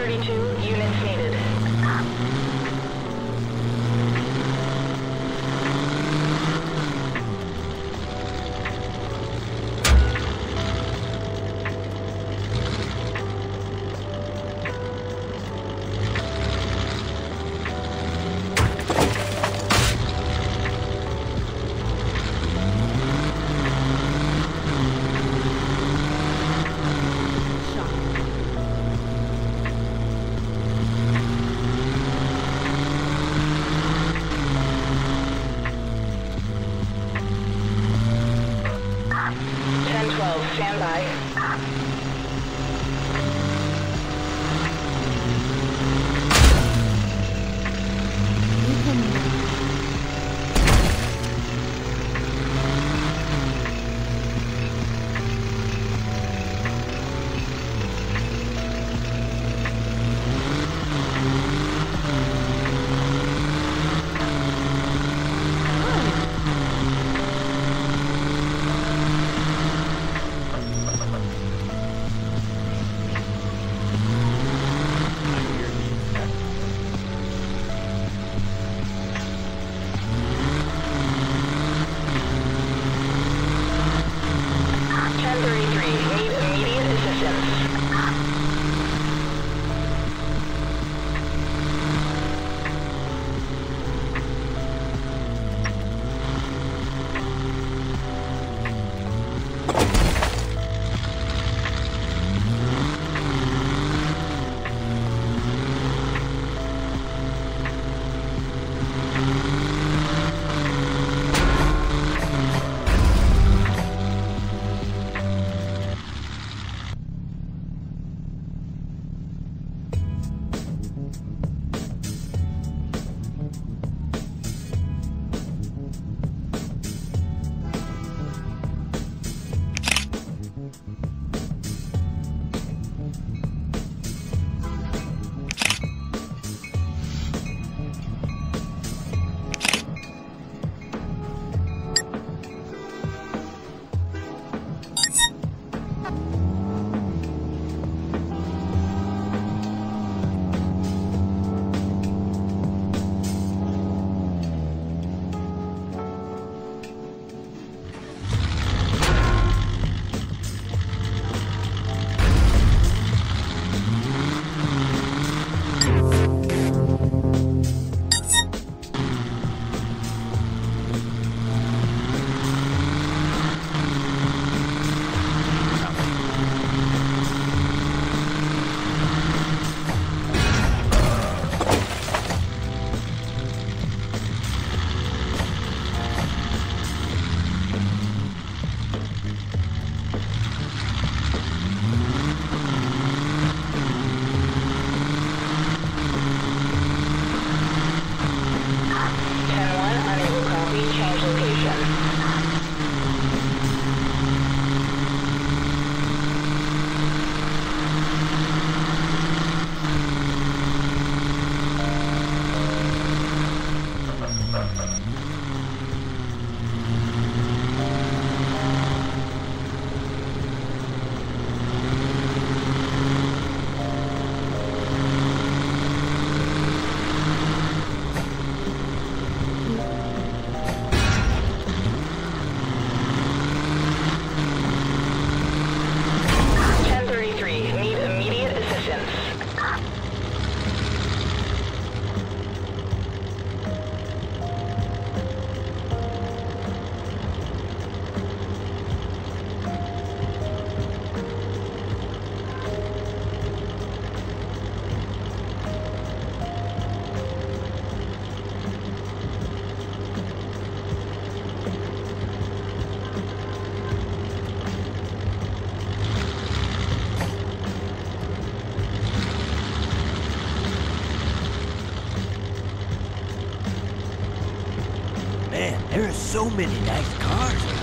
32 Man, there are so many nice cars